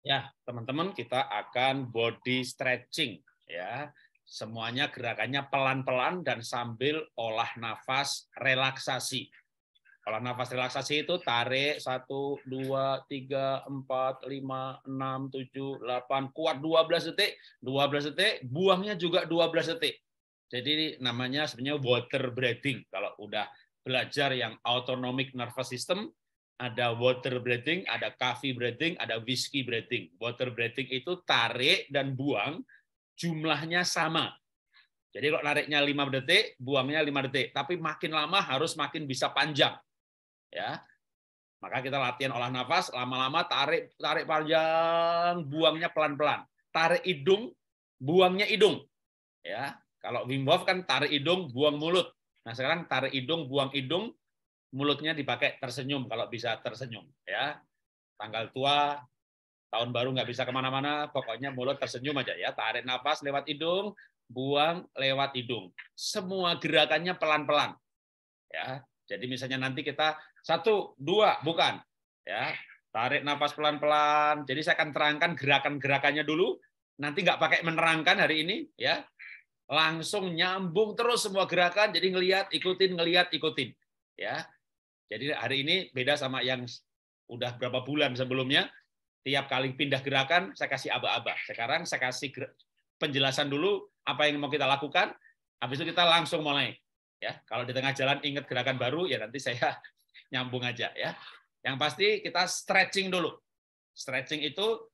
Ya, teman-teman, kita akan body stretching ya. Semuanya gerakannya pelan-pelan dan sambil olah nafas relaksasi. Olah nafas relaksasi itu tarik 1 2 3 4 5 6 7 8 kuat 12 detik, 12 detik, buangnya juga 12 detik. Jadi namanya sebenarnya water breathing. Kalau udah belajar yang autonomic nervous system, ada water breathing, ada coffee breathing, ada whiskey breathing. Water breathing itu tarik dan buang jumlahnya sama. Jadi kalau nariknya 5 detik, buangnya 5 detik. Tapi makin lama harus makin bisa panjang. Ya. Maka kita latihan olah nafas, lama-lama tarik tarik panjang, buangnya pelan-pelan. Tarik hidung, buangnya hidung. Ya. Kalau Wim Hof kan tarik hidung, buang mulut. Nah, sekarang tarik hidung, buang hidung, mulutnya dipakai tersenyum kalau bisa tersenyum ya. Tanggal tua tahun baru nggak bisa ke mana-mana pokoknya mulut tersenyum aja ya. Tarik nafas lewat hidung buang lewat hidung. Semua gerakannya pelan-pelan ya. Jadi misalnya nanti kita satu dua bukan ya. Tarik nafas pelan-pelan. Jadi saya akan terangkan gerakan-gerakannya dulu. Nanti nggak pakai menerangkan hari ini ya. Langsung nyambung terus semua gerakan jadi ngelihat ikutin ngelihat ikutin ya jadi hari ini beda sama yang udah berapa bulan sebelumnya. Tiap kali pindah gerakan, saya kasih aba-aba. Sekarang saya kasih penjelasan dulu apa yang mau kita lakukan. Habis itu kita langsung mulai. Ya, kalau di tengah jalan ingat gerakan baru, ya nanti saya nyambung aja ya. Yang pasti kita stretching dulu. Stretching itu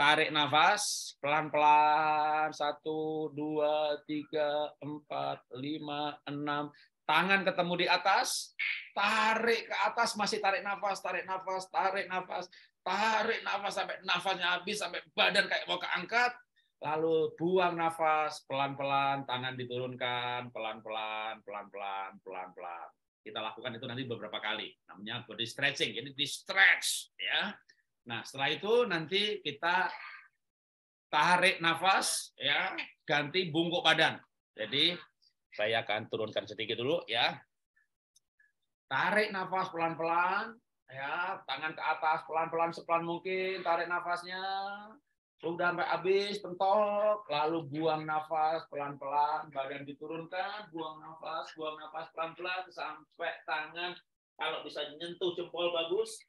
tarik nafas pelan-pelan satu dua tiga empat lima enam tangan ketemu di atas, tarik ke atas, masih tarik nafas, tarik nafas, tarik nafas, tarik nafas sampai nafasnya habis, sampai badan kayak mau keangkat, lalu buang nafas pelan-pelan, tangan diturunkan pelan-pelan, pelan-pelan, pelan-pelan. Kita lakukan itu nanti beberapa kali. Namanya body stretching. Jadi di stretch ya. Nah, setelah itu nanti kita tarik nafas ya, ganti bungkuk badan. Jadi saya akan turunkan sedikit dulu ya. Tarik nafas pelan-pelan, ya, tangan ke atas pelan-pelan sepelan mungkin, tarik nafasnya. Sudah sampai habis, pentok, lalu buang nafas pelan-pelan, badan diturunkan, buang nafas, buang nafas pelan-pelan sampai tangan kalau bisa nyentuh jempol bagus.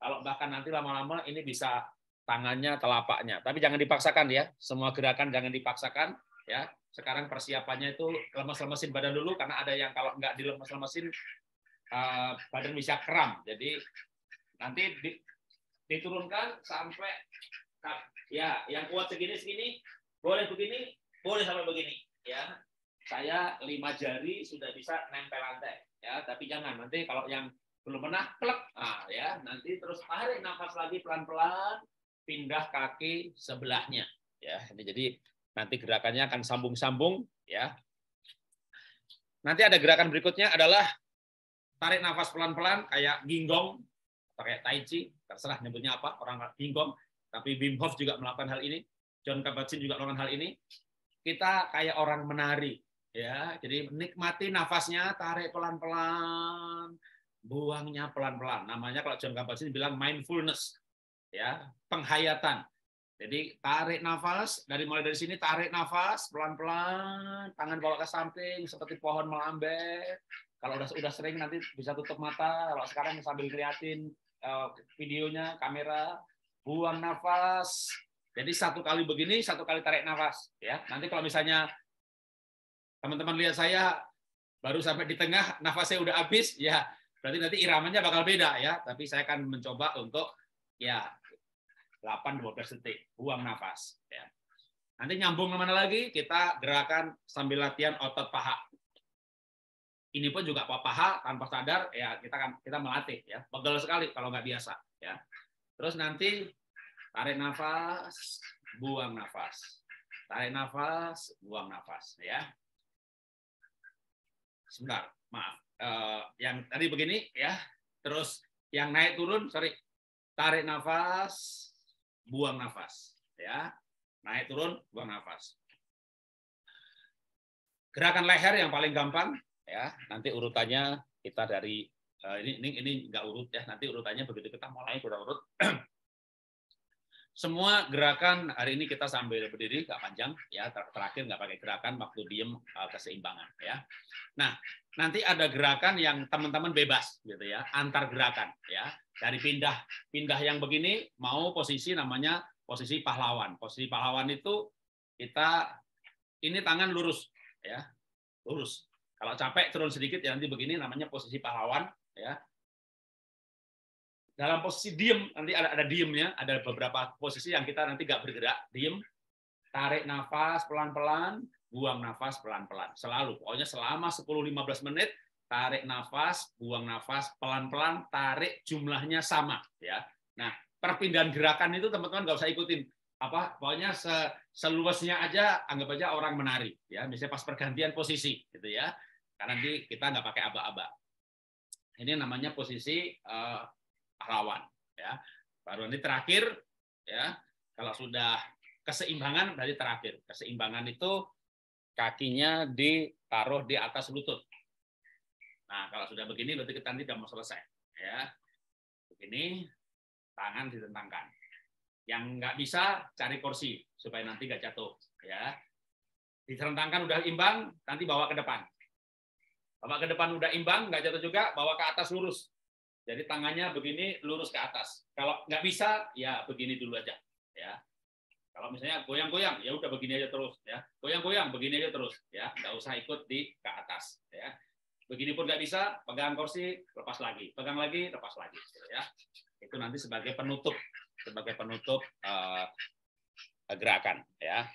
Kalau bahkan nanti lama-lama ini bisa tangannya telapaknya. Tapi jangan dipaksakan ya. Semua gerakan jangan dipaksakan ya sekarang persiapannya itu lemes-lemesin badan dulu karena ada yang kalau nggak dilemes-lemesin uh, badan bisa kram. Jadi nanti di, diturunkan sampai ya yang kuat segini segini boleh begini boleh sampai begini ya. Saya lima jari sudah bisa nempel lantai ya. Tapi jangan nanti kalau yang belum pernah plek ah ya. Nanti terus tarik nafas lagi pelan pelan pindah kaki sebelahnya ya. Jadi Nanti gerakannya akan sambung-sambung ya. Nanti ada gerakan berikutnya adalah tarik nafas pelan-pelan kayak ginggong atau kayak tai chi, terserah nyebutnya apa, orang ginggong. Tapi Wim Hof juga melakukan hal ini, John Kabat-Zinn juga melakukan hal ini. Kita kayak orang menari, ya. Jadi nikmati nafasnya, tarik pelan-pelan, buangnya pelan-pelan. Namanya kalau John Kabat-Zinn bilang mindfulness, ya, penghayatan. Jadi tarik nafas, dari mulai dari sini tarik nafas pelan-pelan, tangan bawa ke samping seperti pohon melambai. Kalau udah udah sering nanti bisa tutup mata. Kalau sekarang sambil ngeliatin uh, videonya, kamera, buang nafas. Jadi satu kali begini, satu kali tarik nafas. Ya, nanti kalau misalnya teman-teman lihat saya baru sampai di tengah, nafasnya udah habis, ya berarti nanti iramanya bakal beda ya. Tapi saya akan mencoba untuk ya 8-12 detik, buang nafas. Ya. Nanti nyambung ke mana lagi? Kita gerakan sambil latihan otot paha. Ini pun juga paha tanpa sadar ya kita kan kita melatih ya. Pegel sekali kalau nggak biasa ya. Terus nanti tarik nafas, buang nafas. Tarik nafas, buang nafas ya. Sebentar, maaf. Uh, yang tadi begini ya. Terus yang naik turun, sorry. Tarik nafas, buang nafas. Ya, naik turun, buang nafas. Gerakan leher yang paling gampang, ya. Nanti urutannya kita dari uh, ini ini ini nggak urut ya. Nanti urutannya begitu kita mulai kita urut. semua gerakan hari ini kita sambil berdiri nggak panjang ya terakhir nggak pakai gerakan waktu diem uh, keseimbangan ya nah nanti ada gerakan yang teman-teman bebas gitu ya antar gerakan ya. Dari pindah pindah yang begini mau posisi namanya posisi pahlawan. Posisi pahlawan itu kita ini tangan lurus ya lurus. Kalau capek turun sedikit ya nanti begini namanya posisi pahlawan ya. Dalam posisi diem nanti ada ada diemnya ada beberapa posisi yang kita nanti nggak bergerak diem tarik nafas pelan-pelan buang nafas pelan-pelan. Selalu. Pokoknya selama 10-15 menit tarik nafas buang nafas pelan-pelan tarik jumlahnya sama ya. Nah perpindahan gerakan itu teman-teman nggak usah ikutin. Apa pokoknya seluasnya aja anggap aja orang menari ya. Misalnya pas pergantian posisi gitu ya. Karena nanti kita nggak pakai aba-aba. Ini namanya posisi uh, pahlawan ya. Baru nanti terakhir ya. Kalau sudah keseimbangan berarti terakhir. Keseimbangan itu kakinya ditaruh di atas lutut nah kalau sudah begini berarti kita sudah mau selesai ya begini tangan ditentangkan yang nggak bisa cari kursi supaya nanti nggak jatuh ya ditentangkan udah imbang nanti bawa ke depan bawa ke depan udah imbang nggak jatuh juga bawa ke atas lurus jadi tangannya begini lurus ke atas. Kalau nggak bisa, ya begini dulu aja. Ya. Kalau misalnya goyang-goyang, ya udah begini aja terus. Ya. Goyang-goyang, begini aja terus. Ya, nggak usah ikut di ke atas. Ya. Begini pun nggak bisa, pegang kursi, lepas lagi. Pegang lagi, lepas lagi. Ya. Itu nanti sebagai penutup, sebagai penutup uh, gerakan. Ya.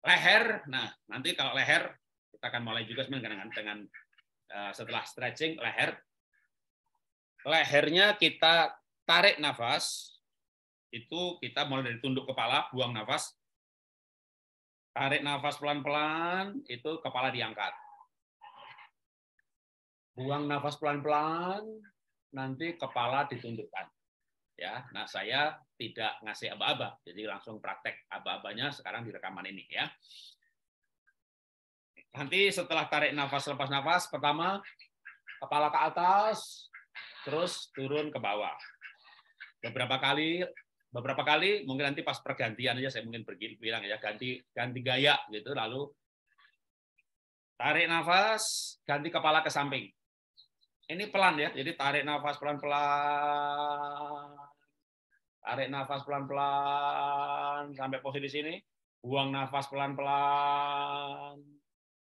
Leher, nah nanti kalau leher kita akan mulai juga dengan dengan uh, setelah stretching leher lehernya kita tarik nafas, itu kita mulai dari tunduk kepala, buang nafas, tarik nafas pelan-pelan, itu kepala diangkat. Buang nafas pelan-pelan, nanti kepala ditundukkan. Ya, nah saya tidak ngasih aba-aba, jadi langsung praktek aba-abanya sekarang di rekaman ini ya. Nanti setelah tarik nafas lepas nafas, pertama kepala ke atas, terus turun ke bawah. Beberapa kali beberapa kali mungkin nanti pas pergantian aja saya mungkin pergi bilang ya ganti ganti gaya gitu lalu tarik nafas ganti kepala ke samping. Ini pelan ya jadi tarik nafas pelan pelan tarik nafas pelan pelan sampai posisi sini. Buang nafas pelan pelan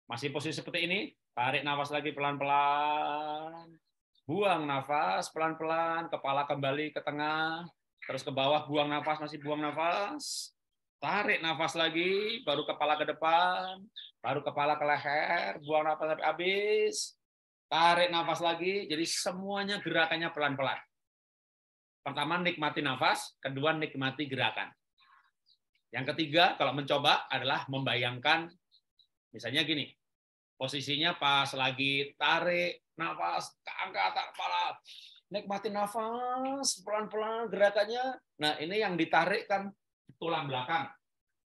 masih posisi seperti ini tarik nafas lagi pelan pelan Buang nafas pelan-pelan, kepala kembali ke tengah, terus ke bawah, buang nafas, masih buang nafas. Tarik nafas lagi, baru kepala ke depan, baru kepala ke leher, buang nafas sampai habis. Tarik nafas lagi, jadi semuanya gerakannya pelan-pelan. Pertama, nikmati nafas, kedua, nikmati gerakan. Yang ketiga, kalau mencoba adalah membayangkan, misalnya gini, posisinya pas lagi tarik nafas, angkat kepala, nikmati nafas, pelan-pelan gerakannya. Nah, ini yang ditarik kan tulang belakang.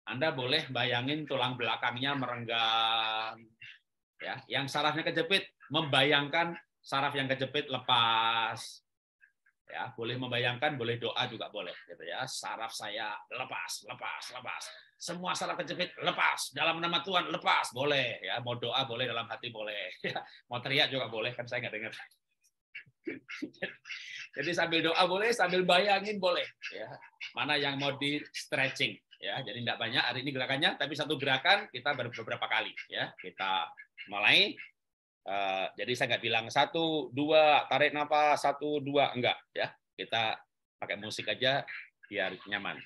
Anda boleh bayangin tulang belakangnya merenggang. Ya, yang sarafnya kejepit, membayangkan saraf yang kejepit lepas. Ya, boleh membayangkan, boleh doa juga boleh gitu ya. Saraf saya lepas, lepas, lepas semua salah kejepit lepas dalam nama Tuhan lepas boleh ya mau doa boleh dalam hati boleh ya. mau teriak juga boleh kan saya nggak dengar jadi sambil doa boleh sambil bayangin boleh ya. Mana yang mau di stretching ya. Jadi tidak banyak hari ini gerakannya tapi satu gerakan kita beberapa kali ya. Kita mulai uh, jadi saya nggak bilang satu dua tarik nafas satu dua enggak ya. Kita pakai musik aja biar nyaman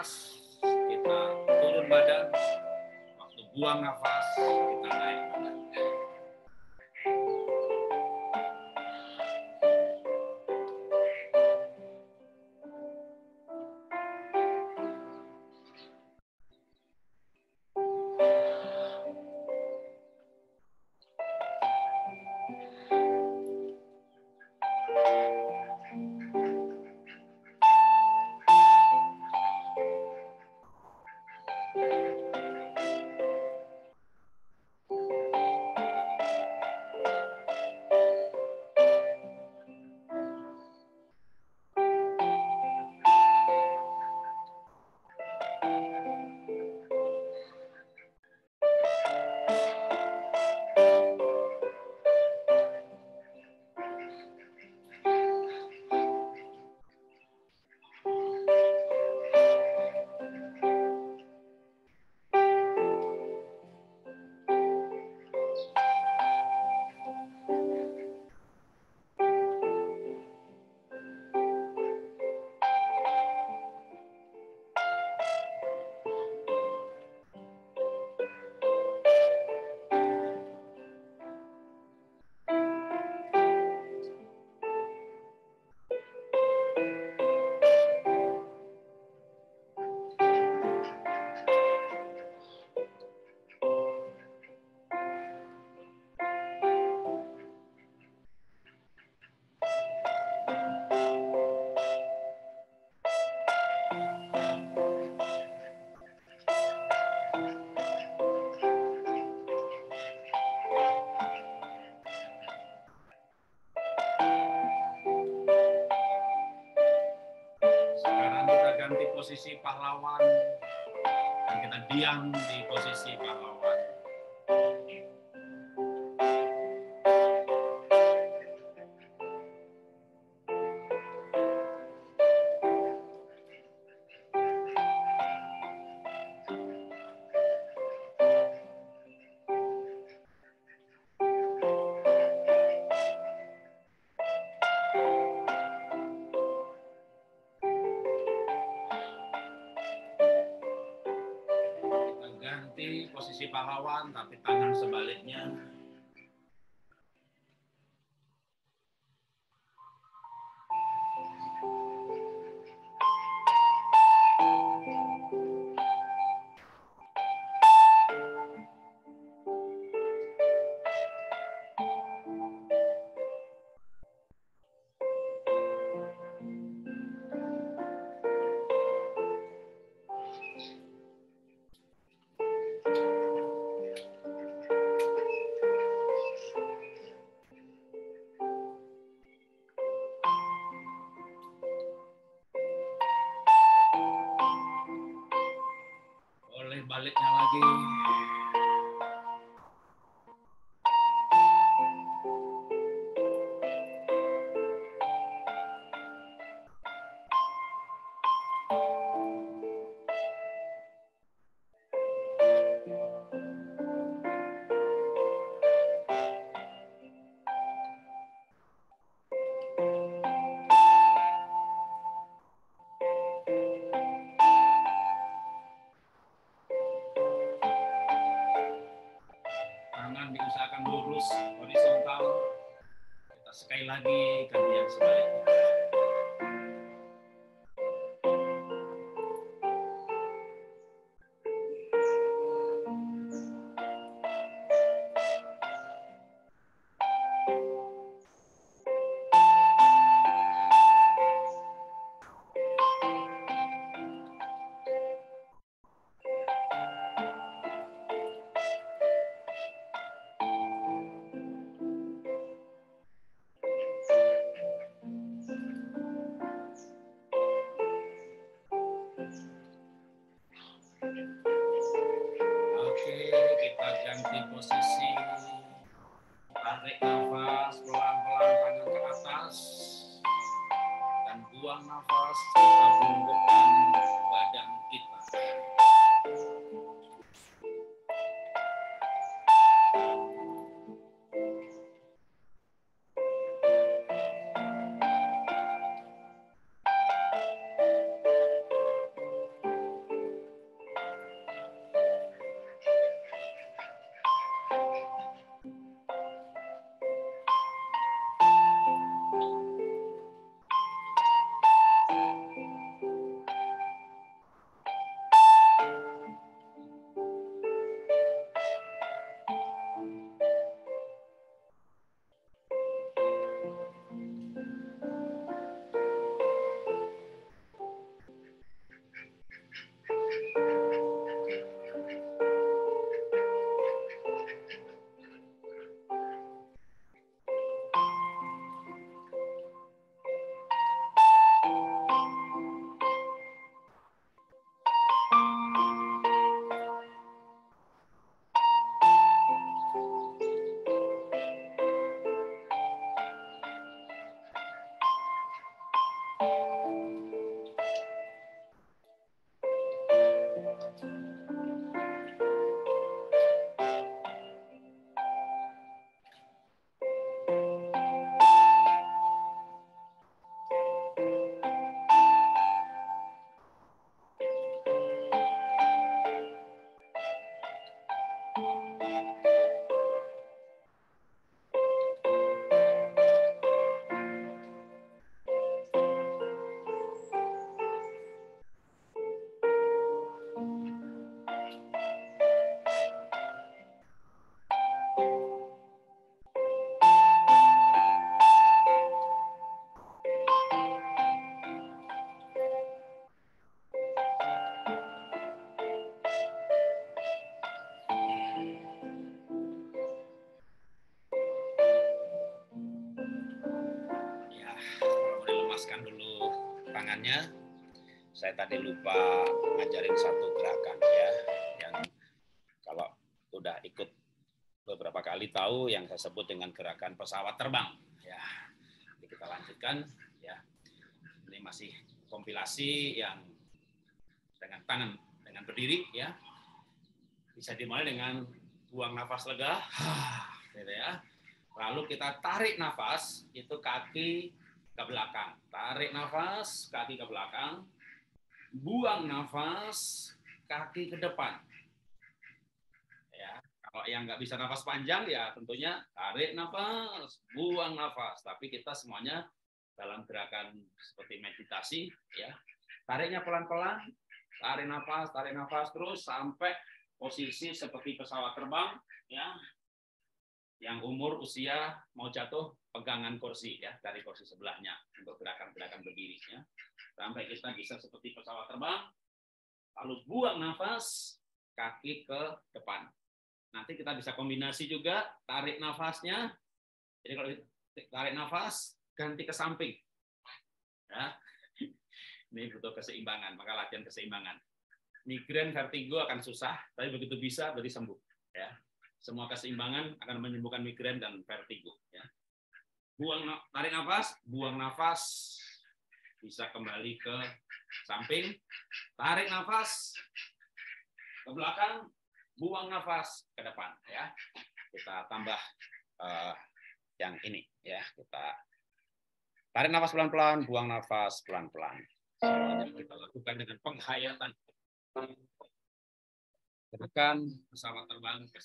nafas, kita turun badan. Waktu buang nafas, kita naik. posisi pahlawan. Dan kita diam di posisi pahlawan. Posisi pahlawan, tapi tangan sebaliknya. Ya, tadi lupa ngajarin satu gerakan ya yang kalau udah ikut beberapa kali tahu yang saya sebut dengan gerakan pesawat terbang. Ya Jadi kita lanjutkan ya. Ini masih kompilasi yang dengan tangan dengan berdiri ya. Bisa dimulai dengan buang nafas lega gitu ya. Lalu kita tarik nafas itu kaki ke belakang. Tarik nafas kaki ke belakang. Buang nafas, kaki ke depan kalau yang nggak bisa nafas panjang ya tentunya tarik nafas, buang nafas. Tapi kita semuanya dalam gerakan seperti meditasi ya. Tariknya pelan-pelan, tarik nafas, tarik nafas terus sampai posisi seperti pesawat terbang ya. Yang umur usia mau jatuh pegangan kursi ya dari kursi sebelahnya untuk gerakan-gerakan berdiri ya. Sampai kita bisa seperti pesawat terbang lalu buang nafas kaki ke depan Nanti kita bisa kombinasi juga, tarik nafasnya. Jadi kalau tarik nafas, ganti ke samping. Ya. Ini butuh keseimbangan, maka latihan keseimbangan. Migrain vertigo akan susah, tapi begitu bisa berarti sembuh. Ya. Semua keseimbangan akan menyembuhkan migrain dan vertigo. Ya. Buang tarik nafas, buang nafas, bisa kembali ke samping, tarik nafas ke belakang, buang nafas ke depan ya. Kita tambah uh, yang ini ya. Kita tarik nafas pelan-pelan, buang nafas pelan-pelan. Kita lakukan dengan penghayatan. Tekan pesawat terbang ke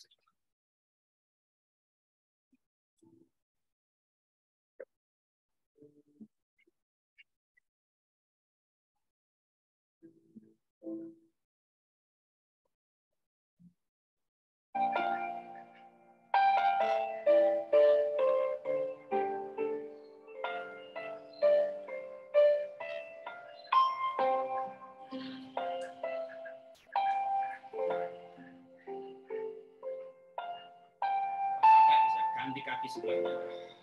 ganti kaki sebelahnya.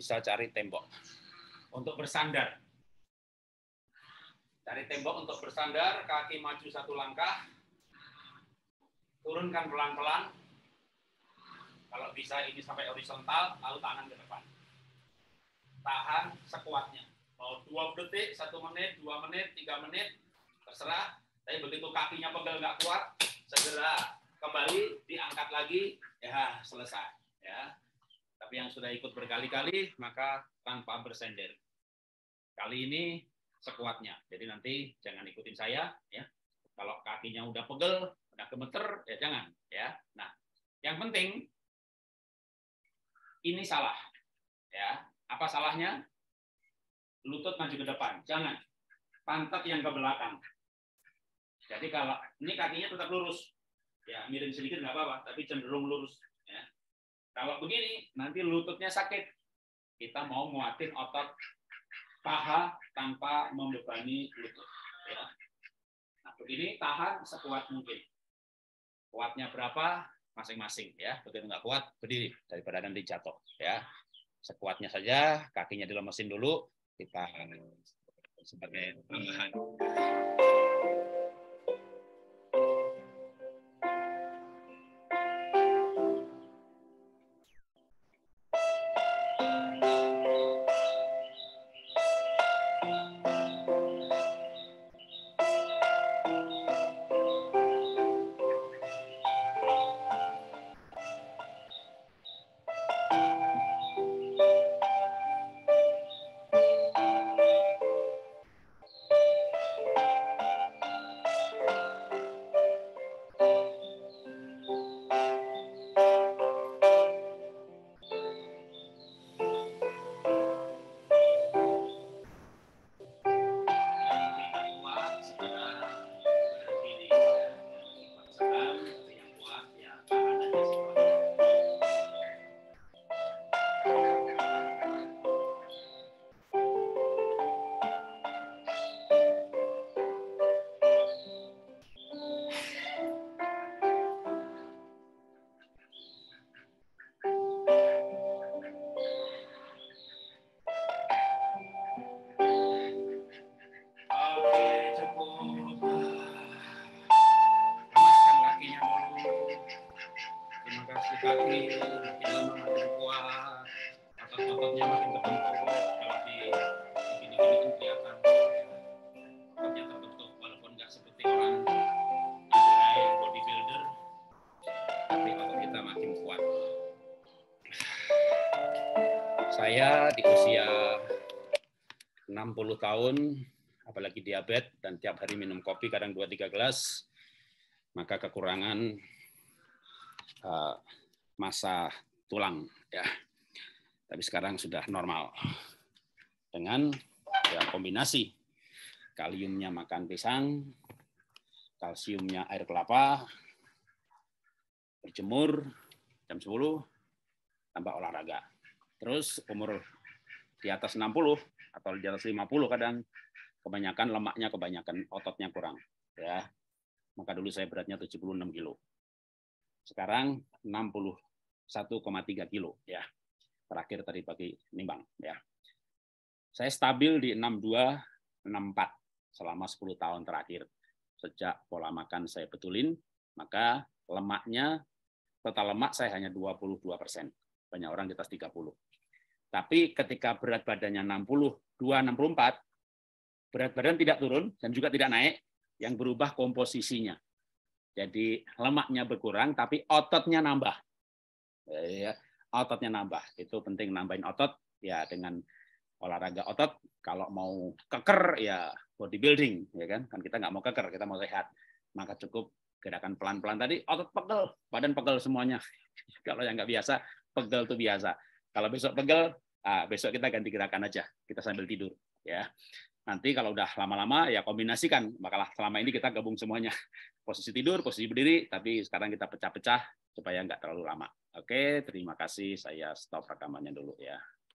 Bisa cari tembok. Untuk bersandar. Cari tembok untuk bersandar, kaki maju satu langkah, turunkan pelan-pelan. Kalau bisa ini sampai horizontal, lalu tangan ke depan tahan sekuatnya. Mau dua detik, satu menit, dua menit, tiga menit, terserah. Tapi begitu kakinya pegel nggak kuat, segera kembali, diangkat lagi, ya selesai. Ya. Tapi yang sudah ikut berkali-kali, maka tanpa bersender. Kali ini sekuatnya. Jadi nanti jangan ikutin saya, ya. Kalau kakinya udah pegel, udah gemeter, ya jangan, ya. Nah, yang penting ini salah, ya apa salahnya? Lutut maju ke depan. Jangan. Pantat yang ke belakang. Jadi kalau ini kakinya tetap lurus. Ya, miring sedikit nggak apa-apa, tapi cenderung lurus. Kalau begini, nanti lututnya sakit. Kita mau nguatin otot paha tanpa membebani lutut. Ya. Nah, begini tahan sekuat mungkin. Kuatnya berapa? Masing-masing ya. Begitu nggak kuat, berdiri daripada nanti jatuh. Ya sekuatnya saja, kakinya dilemesin dulu, kita sebagai tambahan. Tahun, apalagi diabetes dan tiap hari minum kopi kadang 2-3 gelas, maka kekurangan uh, masa tulang ya. Tapi sekarang sudah normal dengan ya, kombinasi kaliumnya makan pisang, kalsiumnya air kelapa, berjemur jam 10, tambah olahraga. Terus umur di atas 60 atau di atas 50 kadang kebanyakan lemaknya kebanyakan ototnya kurang ya. Maka dulu saya beratnya 76 kilo. Sekarang 61,3 kilo ya. Terakhir tadi pagi nimbang ya. Saya stabil di 62 64 selama 10 tahun terakhir. Sejak pola makan saya betulin, maka lemaknya total lemak saya hanya 22 persen. Banyak orang di atas 30. Tapi ketika berat badannya 62, 64, berat badan tidak turun dan juga tidak naik, yang berubah komposisinya. Jadi lemaknya berkurang, tapi ototnya nambah. Ya, ototnya nambah. Itu penting nambahin otot ya dengan olahraga otot. Kalau mau keker ya bodybuilding, ya kan? Kan kita nggak mau keker, kita mau sehat. Maka cukup gerakan pelan-pelan tadi, otot pegel, badan pegel semuanya. Kalau yang nggak biasa, pegel itu biasa. Kalau besok pegel, ah, besok kita ganti gerakan aja. Kita sambil tidur, ya. Nanti kalau udah lama-lama ya kombinasikan. Makalah selama ini kita gabung semuanya. Posisi tidur, posisi berdiri, tapi sekarang kita pecah-pecah supaya nggak terlalu lama. Oke, terima kasih. Saya stop rekamannya dulu ya.